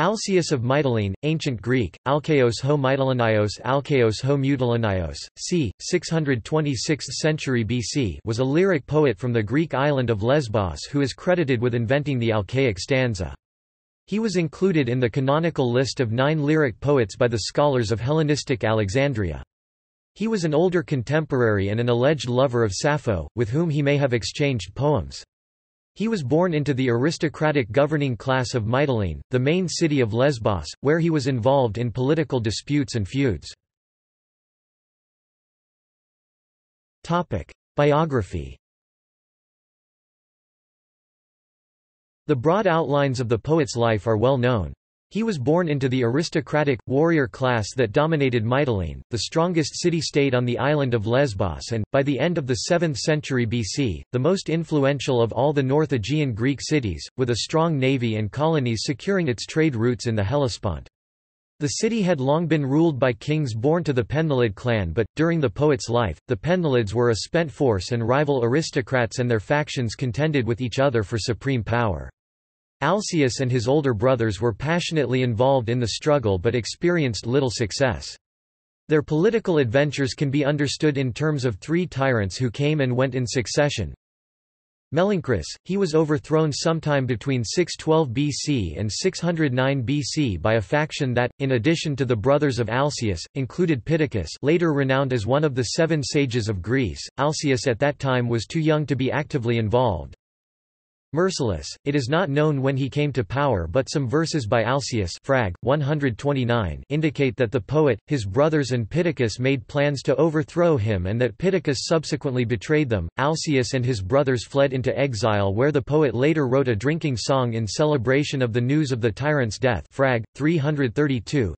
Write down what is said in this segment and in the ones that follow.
Alcaeus of Mytilene, Ancient Greek, Alkeos ho Mytilenios Alkeos ho Mutilenios, c. 626th century BC was a lyric poet from the Greek island of Lesbos who is credited with inventing the Alcaic stanza. He was included in the canonical list of nine lyric poets by the scholars of Hellenistic Alexandria. He was an older contemporary and an alleged lover of Sappho, with whom he may have exchanged poems. He was born into the aristocratic governing class of Mytilene, the main city of Lesbos, where he was involved in political disputes and feuds. Biography The broad outlines of the poet's life are well known. He was born into the aristocratic, warrior class that dominated Mytilene, the strongest city-state on the island of Lesbos and, by the end of the 7th century BC, the most influential of all the North Aegean Greek cities, with a strong navy and colonies securing its trade routes in the Hellespont. The city had long been ruled by kings born to the Penthilid clan but, during the poet's life, the Penthilids were a spent force and rival aristocrats and their factions contended with each other for supreme power. Alcaeus and his older brothers were passionately involved in the struggle but experienced little success. Their political adventures can be understood in terms of three tyrants who came and went in succession. Melanchros, he was overthrown sometime between 612 BC and 609 BC by a faction that, in addition to the brothers of Alcaeus, included Pittacus later renowned as one of the seven sages of Greece. Alcaeus at that time was too young to be actively involved, Myrsilus, it is not known when he came to power but some verses by Alcaeus Frag. 129 indicate that the poet, his brothers and Pittacus made plans to overthrow him and that Pittacus subsequently betrayed them. Alcaeus and his brothers fled into exile where the poet later wrote a drinking song in celebration of the news of the tyrant's death Frag. 332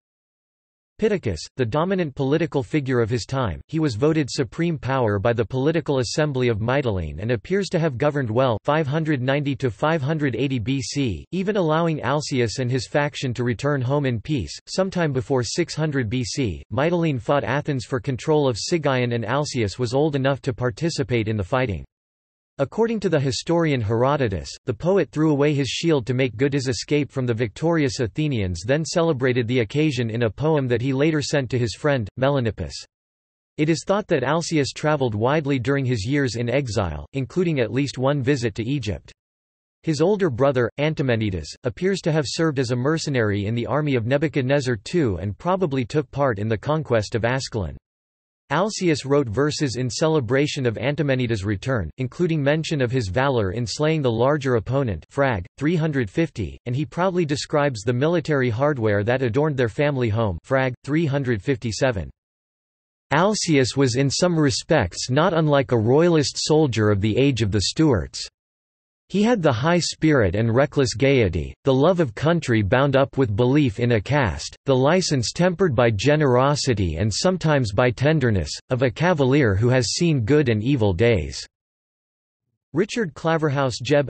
Pittacus, the dominant political figure of his time, he was voted supreme power by the political assembly of Mytilene and appears to have governed well 590 to 580 BC, even allowing Alcaeus and his faction to return home in peace. Sometime before 600 BC, Mytilene fought Athens for control of Sigeion and Alcaeus was old enough to participate in the fighting. According to the historian Herodotus, the poet threw away his shield to make good his escape from the victorious Athenians then celebrated the occasion in a poem that he later sent to his friend, Melanippus. It is thought that Alcaeus travelled widely during his years in exile, including at least one visit to Egypt. His older brother, Antimenides, appears to have served as a mercenary in the army of Nebuchadnezzar II and probably took part in the conquest of Ascalon. Alcaeus wrote verses in celebration of Antimenides' return, including mention of his valor in slaying the larger opponent Frag. 350, and he proudly describes the military hardware that adorned their family home Frag. 357. Alcaeus was in some respects not unlike a royalist soldier of the age of the Stuarts. He had the high spirit and reckless gaiety, the love of country bound up with belief in a caste, the license tempered by generosity and sometimes by tenderness, of a cavalier who has seen good and evil days." Richard Claverhouse Jebb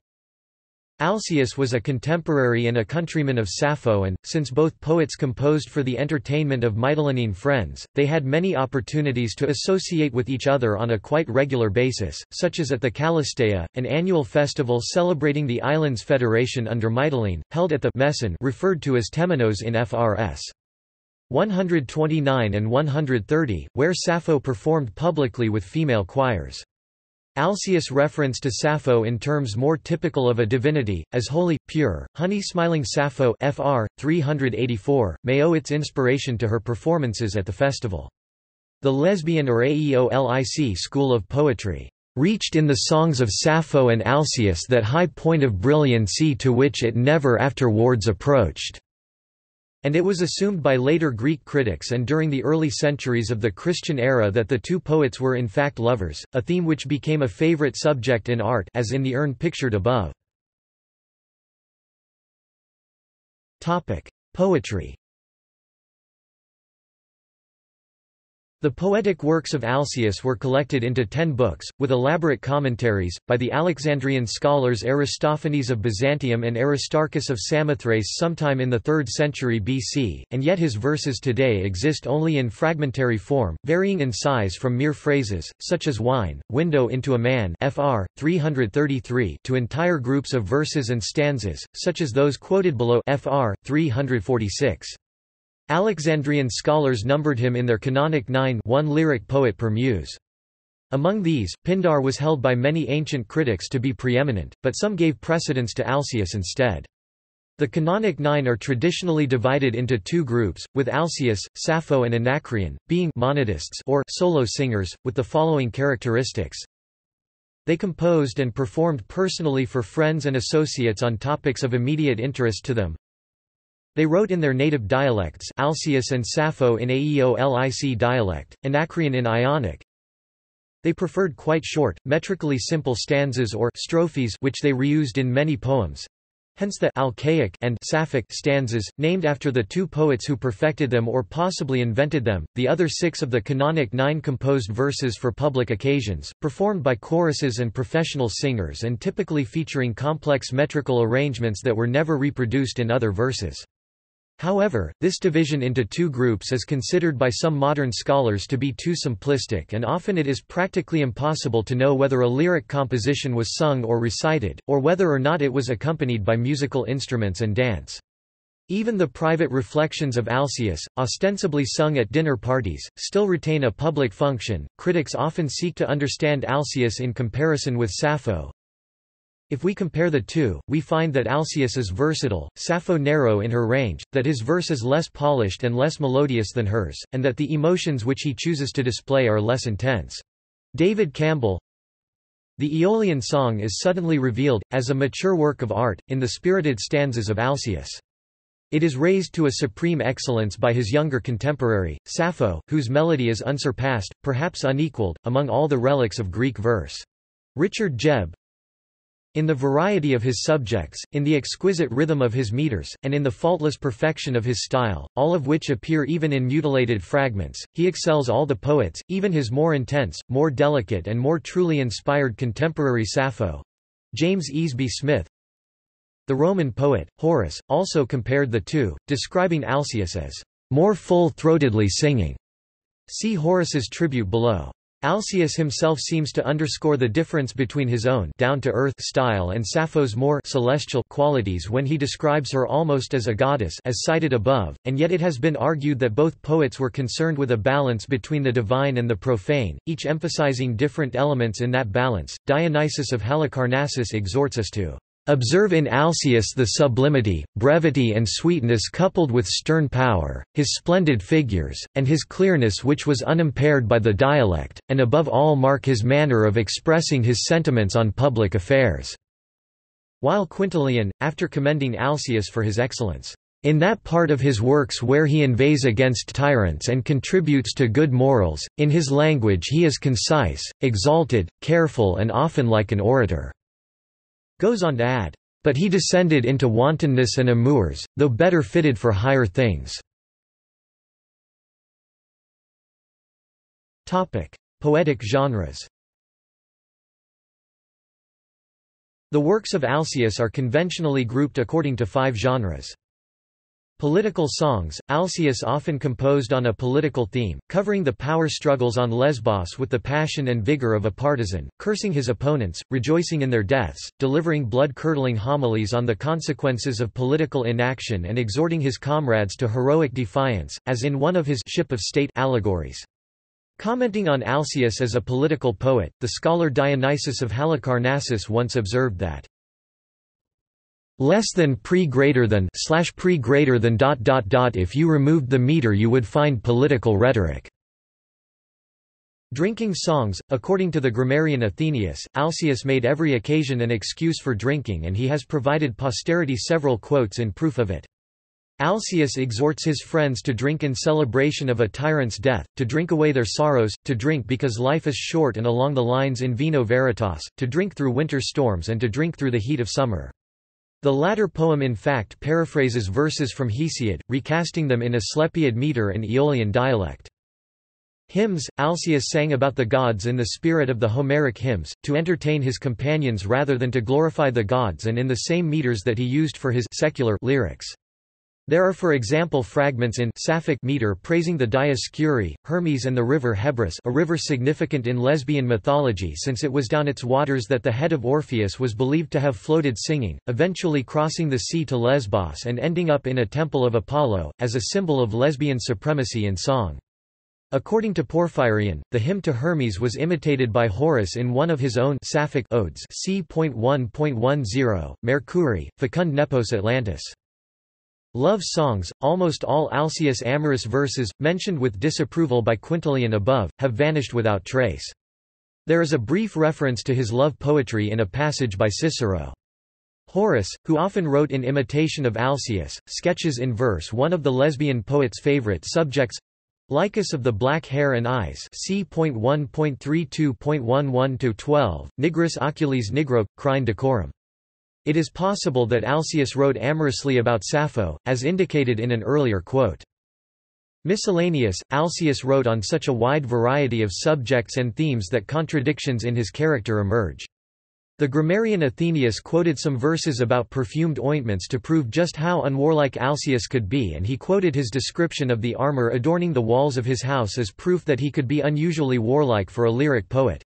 Alcaeus was a contemporary and a countryman of Sappho and, since both poets composed for the entertainment of Mytilenean friends, they had many opportunities to associate with each other on a quite regular basis, such as at the Callisteia, an annual festival celebrating the island's federation under Mytilene, held at the Meson referred to as Temenos in FRS. 129 and 130, where Sappho performed publicly with female choirs. Alcaeus' reference to Sappho in terms more typical of a divinity, as holy, pure, honey-smiling Sappho fr. 384, may owe its inspiration to her performances at the festival. The lesbian or Aeolic school of poetry reached in the songs of Sappho and Alcaeus that high point of brilliancy to which it never afterwards approached. And it was assumed by later Greek critics and during the early centuries of the Christian era that the two poets were in fact lovers, a theme which became a favorite subject in art as in the urn pictured above. Poetry The poetic works of Alcaeus were collected into ten books, with elaborate commentaries, by the Alexandrian scholars Aristophanes of Byzantium and Aristarchus of Samothrace sometime in the 3rd century BC, and yet his verses today exist only in fragmentary form, varying in size from mere phrases, such as wine, window into a man fr. 333 to entire groups of verses and stanzas, such as those quoted below fr. 346. Alexandrian scholars numbered him in their canonic nine one lyric poet per muse. Among these, Pindar was held by many ancient critics to be preeminent, but some gave precedence to Alcaeus instead. The canonic nine are traditionally divided into two groups, with Alcaeus, Sappho and Anacreon, being monodists or solo singers, with the following characteristics. They composed and performed personally for friends and associates on topics of immediate interest to them, they wrote in their native dialects Alcaeus and Sappho in Aeolic dialect, Anacreon in Ionic. They preferred quite short, metrically simple stanzas or strophes which they reused in many poems. Hence the Alcaic and Sapphic stanzas, named after the two poets who perfected them or possibly invented them. The other six of the canonic nine composed verses for public occasions, performed by choruses and professional singers and typically featuring complex metrical arrangements that were never reproduced in other verses. However, this division into two groups is considered by some modern scholars to be too simplistic and often it is practically impossible to know whether a lyric composition was sung or recited, or whether or not it was accompanied by musical instruments and dance. Even the private reflections of Alcaeus, ostensibly sung at dinner parties, still retain a public function. Critics often seek to understand Alcaeus in comparison with Sappho, if we compare the two, we find that Alcaeus is versatile, Sappho narrow in her range, that his verse is less polished and less melodious than hers, and that the emotions which he chooses to display are less intense. David Campbell The Aeolian song is suddenly revealed, as a mature work of art, in the spirited stanzas of Alcaeus. It is raised to a supreme excellence by his younger contemporary, Sappho, whose melody is unsurpassed, perhaps unequaled, among all the relics of Greek verse. Richard Jebb, in the variety of his subjects, in the exquisite rhythm of his meters, and in the faultless perfection of his style, all of which appear even in mutilated fragments, he excels all the poets, even his more intense, more delicate and more truly inspired contemporary Sappho. James Easby Smith The Roman poet, Horace, also compared the two, describing Alcaeus as more full-throatedly singing. See Horace's tribute below. Alcaeus himself seems to underscore the difference between his own down-to-earth style and Sappho's more celestial qualities when he describes her almost as a goddess as cited above, and yet it has been argued that both poets were concerned with a balance between the divine and the profane, each emphasizing different elements in that balance. Dionysius of Halicarnassus exhorts us to Observe in Alcaeus the sublimity, brevity and sweetness coupled with stern power, his splendid figures, and his clearness which was unimpaired by the dialect, and above all mark his manner of expressing his sentiments on public affairs." While Quintilian, after commending Alcaeus for his excellence, in that part of his works where he inveighs against tyrants and contributes to good morals, in his language he is concise, exalted, careful and often like an orator. Goes on to add, "...but he descended into wantonness and amours, though better fitted for higher things." Poetic genres The works of Alcaeus are conventionally grouped according to five genres. Political songs, Alcaeus often composed on a political theme, covering the power struggles on Lesbos with the passion and vigor of a partisan, cursing his opponents, rejoicing in their deaths, delivering blood-curdling homilies on the consequences of political inaction and exhorting his comrades to heroic defiance, as in one of his ship of state allegories. Commenting on Alcaeus as a political poet, the scholar Dionysius of Halicarnassus once observed that less than pre greater than slash pre greater than dot dot dot if you removed the meter you would find political rhetoric Drinking songs According to the grammarian Athenaeus, Alcaeus made every occasion an excuse for drinking and he has provided posterity several quotes in proof of it. Alcaeus exhorts his friends to drink in celebration of a tyrant's death, to drink away their sorrows, to drink because life is short and along the lines in vino veritas, to drink through winter storms and to drink through the heat of summer. The latter poem in fact paraphrases verses from Hesiod, recasting them in Asclepiad meter and Aeolian dialect. Hymns Alcaeus sang about the gods in the spirit of the Homeric hymns, to entertain his companions rather than to glorify the gods and in the same meters that he used for his secular lyrics. There are for example fragments in Sapphic meter praising the Dioscuri, Hermes and the river Hebrus a river significant in lesbian mythology since it was down its waters that the head of Orpheus was believed to have floated singing, eventually crossing the sea to Lesbos and ending up in a temple of Apollo, as a symbol of lesbian supremacy in song. According to Porphyrion, the hymn to Hermes was imitated by Horace in one of his own Sapphic odes c.1.10, Mercury, fecund nepos Atlantis. Love songs, almost all Alcaeus' amorous verses, mentioned with disapproval by Quintilian above, have vanished without trace. There is a brief reference to his love poetry in a passage by Cicero. Horace, who often wrote in imitation of Alcaeus, sketches in verse one of the lesbian poet's favorite subjects, Lycus of the black hair and eyes c.1.32.11-12, nigris oculis nigro, crine decorum. It is possible that Alcaeus wrote amorously about Sappho, as indicated in an earlier quote. Miscellaneous, Alcaeus wrote on such a wide variety of subjects and themes that contradictions in his character emerge. The grammarian Athenaeus quoted some verses about perfumed ointments to prove just how unwarlike Alcaeus could be and he quoted his description of the armor adorning the walls of his house as proof that he could be unusually warlike for a lyric poet.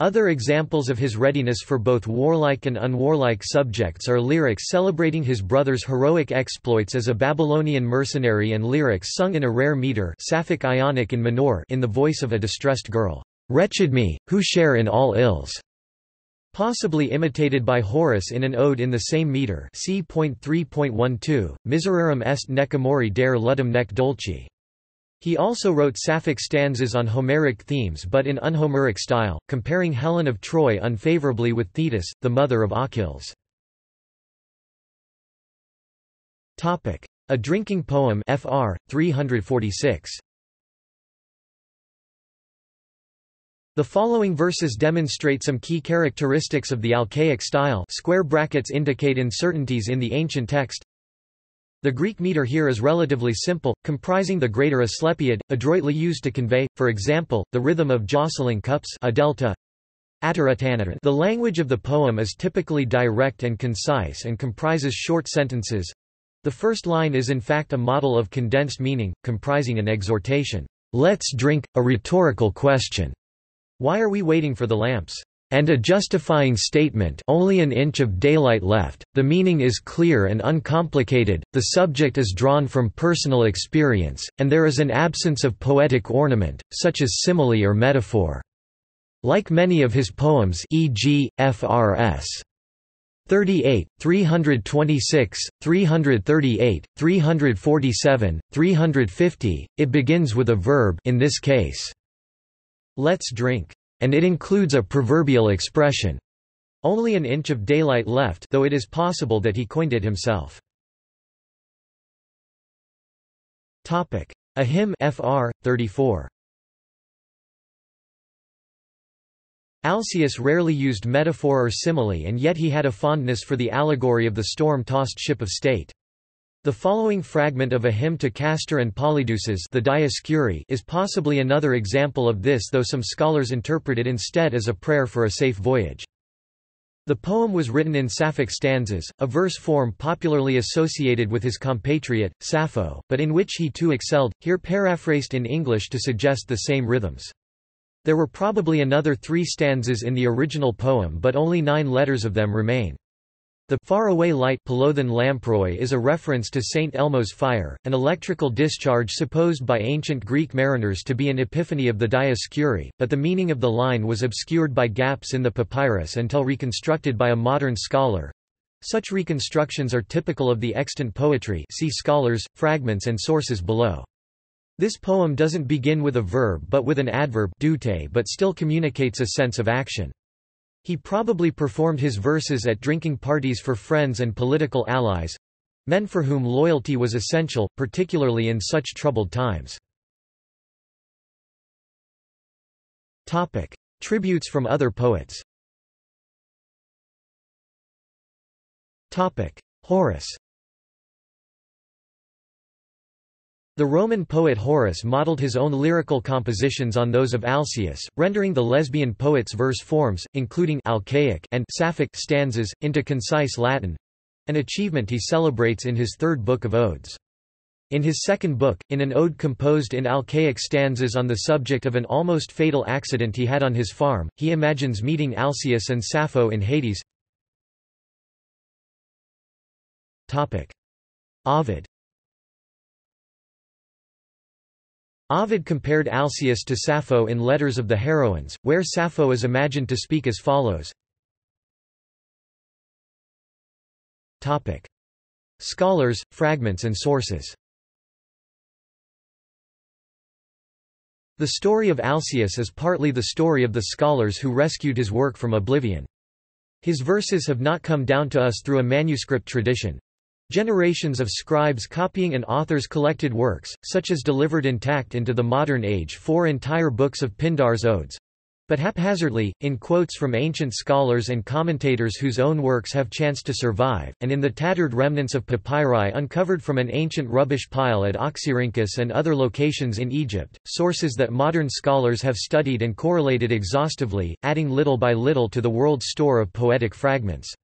Other examples of his readiness for both warlike and unwarlike subjects are lyrics celebrating his brother's heroic exploits as a Babylonian mercenary and lyrics sung in a rare meter Sapphic Ionic in minor in the voice of a distressed girl. Wretched me, who share in all ills. Possibly imitated by Horace in an ode in the same meter c.3.12, Miserarum est necamori dare ludum nec dolci. He also wrote sapphic stanzas on Homeric themes but in unhomeric style, comparing Helen of Troy unfavorably with Thetis, the mother of Achilles. A drinking poem fr. 346. The following verses demonstrate some key characteristics of the Alcaic style square brackets indicate uncertainties in the ancient text. The Greek meter here is relatively simple, comprising the greater asclepiad, adroitly used to convey, for example, the rhythm of jostling cups a delta. The language of the poem is typically direct and concise and comprises short sentences. The first line is in fact a model of condensed meaning, comprising an exhortation, "'Let's drink, a rhetorical question' Why are we waiting for the lamps? And a justifying statement only an inch of daylight left, the meaning is clear and uncomplicated, the subject is drawn from personal experience, and there is an absence of poetic ornament, such as simile or metaphor. Like many of his poems e.g., Frs. 38, 326, 338, 347, 350, it begins with a verb in this case. Let's drink. And it includes a proverbial expression. Only an inch of daylight left though it is possible that he coined it himself. A hymn fr. 34. Alcaeus rarely used metaphor or simile and yet he had a fondness for the allegory of the storm-tossed ship of state. The following fragment of a hymn to Castor and Polydeuces the Dioscuri is possibly another example of this though some scholars interpret it instead as a prayer for a safe voyage. The poem was written in Sapphic stanzas, a verse form popularly associated with his compatriot, Sappho, but in which he too excelled, here paraphrased in English to suggest the same rhythms. There were probably another three stanzas in the original poem but only nine letters of them remain. The faraway light lamproi is a reference to St. Elmo's fire, an electrical discharge supposed by ancient Greek mariners to be an epiphany of the Dioscuri, but the meaning of the line was obscured by gaps in the papyrus until reconstructed by a modern scholar. Such reconstructions are typical of the extant poetry see scholars, fragments and sources below. This poem doesn't begin with a verb but with an adverb but still communicates a sense of action. He probably performed his verses at drinking parties for friends and political allies—men for whom loyalty was essential, particularly in such troubled times. Tributes from other poets. Horace The Roman poet Horace modeled his own lyrical compositions on those of Alcaeus, rendering the lesbian poet's verse forms, including Alcaic and Sapphic stanzas, into concise Latin—an achievement he celebrates in his third book of Odes. In his second book, in an ode composed in Alcaic stanzas on the subject of an almost fatal accident he had on his farm, he imagines meeting Alcaeus and Sappho in Hades. Ovid Ovid compared Alcaeus to Sappho in Letters of the Heroines, where Sappho is imagined to speak as follows. Topic. Scholars, fragments and sources The story of Alcaeus is partly the story of the scholars who rescued his work from oblivion. His verses have not come down to us through a manuscript tradition, Generations of scribes copying an author's collected works, such as delivered intact into the modern age four entire books of Pindar's odes, but haphazardly, in quotes from ancient scholars and commentators whose own works have chanced to survive, and in the tattered remnants of papyri uncovered from an ancient rubbish pile at Oxyrhynchus and other locations in Egypt, sources that modern scholars have studied and correlated exhaustively, adding little by little to the world's store of poetic fragments.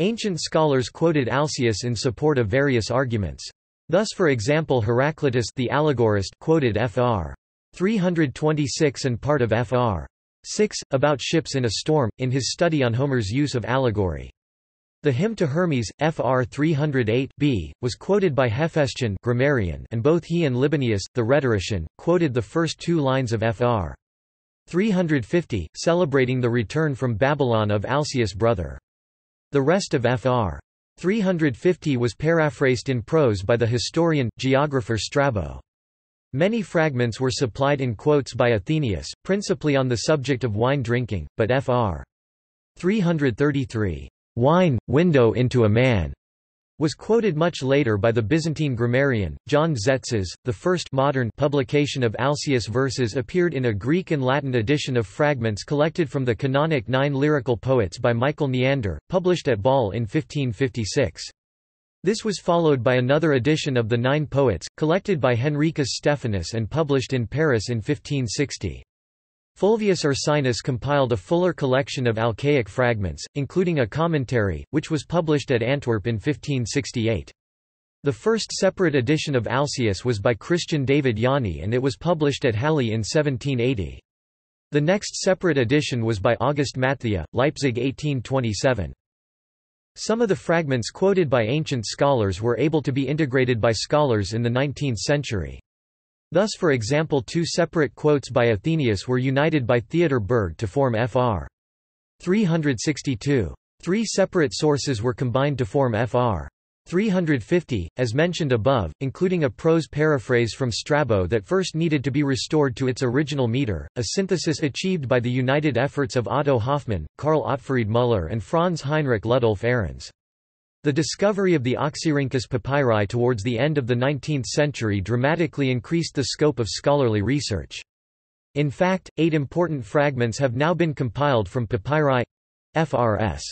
Ancient scholars quoted Alcaeus in support of various arguments. Thus for example Heraclitus the allegorist quoted Fr. 326 and part of Fr. 6, about ships in a storm, in his study on Homer's use of allegory. The hymn to Hermes, Fr 308 b, was quoted by Hephaestion grammarian and both he and Libanius, the rhetorician, quoted the first two lines of Fr. 350, celebrating the return from Babylon of Alcaeus' brother. The rest of Fr. 350 was paraphrased in prose by the historian, geographer Strabo. Many fragments were supplied in quotes by Athenaeus, principally on the subject of wine drinking, but Fr. 333, "'Wine, window into a man' was quoted much later by the Byzantine grammarian, John Tzetzes. The first modern publication of Alcaeus verses appeared in a Greek and Latin edition of fragments collected from the canonic Nine Lyrical Poets by Michael Neander, published at Bâle in 1556. This was followed by another edition of the Nine Poets, collected by Henricus Stephanus and published in Paris in 1560. Fulvius Ursinus compiled a fuller collection of Alcaic fragments, including a commentary, which was published at Antwerp in 1568. The first separate edition of Alcaeus was by Christian David Jani and it was published at Halle in 1780. The next separate edition was by August Matthiae, Leipzig 1827. Some of the fragments quoted by ancient scholars were able to be integrated by scholars in the 19th century. Thus for example two separate quotes by Athenaeus were united by Theodor Bergk to form Fr. 362. Three separate sources were combined to form Fr. 350, as mentioned above, including a prose paraphrase from Strabo that first needed to be restored to its original meter, a synthesis achieved by the united efforts of Otto Hoffmann, Karl Otfried Müller and Franz Heinrich Ludolf Ahrens. The discovery of the Oxyrhynchus papyri towards the end of the 19th century dramatically increased the scope of scholarly research. In fact, eight important fragments have now been compiled from papyri FRS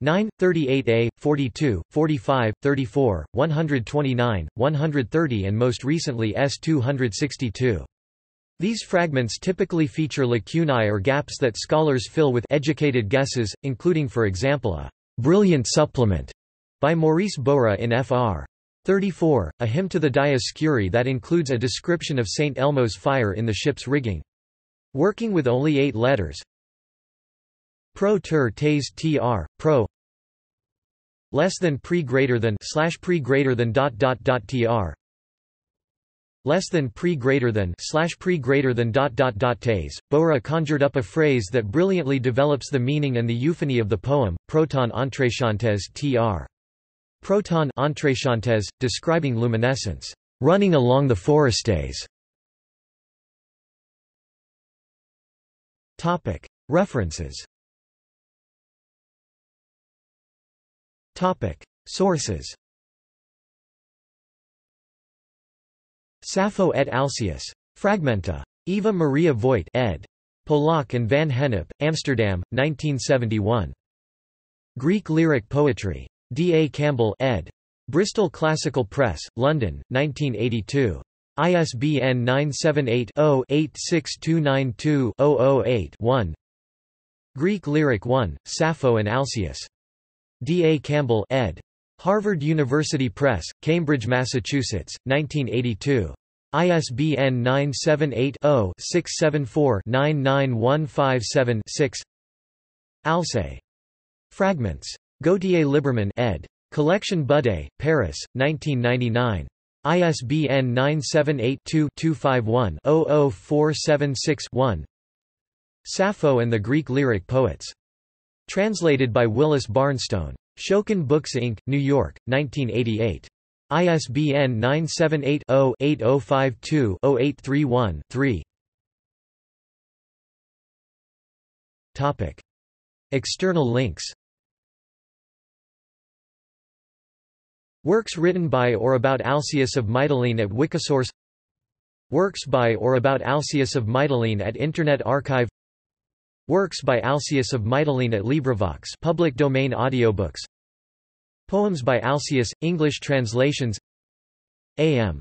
9, 38a, 42, 45, 34, 129, 130 and most recently S262. These fragments typically feature lacunae or gaps that scholars fill with educated guesses, including for example a brilliant supplement by Maurice Bowra in Fr. 34, a hymn to the Dioscuri that includes a description of St. Elmo's fire in the ship's rigging. Working with only eight letters Pro ter tes tr, pro less than pre greater than slash pre greater than dot dot dot tr less than pre greater than slash pre greater than dot dot dot tes. Bohra conjured up a phrase that brilliantly develops the meaning and the euphony of the poem, proton entrechantes tr. Proton entrechantes, describing luminescence, running along the Forestays. Topic References Topic Sources Sappho et Alcaeus. Fragmenta. Eva Maria Voigt ed. Polak and Van Gennep, Amsterdam, 1971. Greek lyric poetry. D. A. Campbell ed. Bristol Classical Press, London, 1982. ISBN 978-0-86292-008-1 Greek Lyric 1, Sappho and Alcaeus. D. A. Campbell ed. Harvard University Press, Cambridge, Massachusetts, 1982. ISBN 978-0-674-99157-6 Alcée. Fragments. Gautier Liberman ed. Collection Budé, Paris, 1999. ISBN 978-2-251-00476-1 Sappho and the Greek Lyric Poets. Translated by Willis Barnstone. Schocken Books Inc., New York, 1988. ISBN 978-0-8052-0831-3 External links Works written by or about Alcaeus of Mytilene at Wikisource Works by or about Alcaeus of Mytilene at Internet Archive Works by Alcaeus of Mytilene at LibriVox public domain audiobooks Poems by Alcaeus, English translations A.M.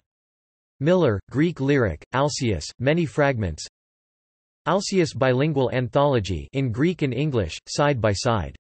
Miller, Greek lyric, Alcaeus, many fragments Alcaeus bilingual anthology in Greek and English, side by side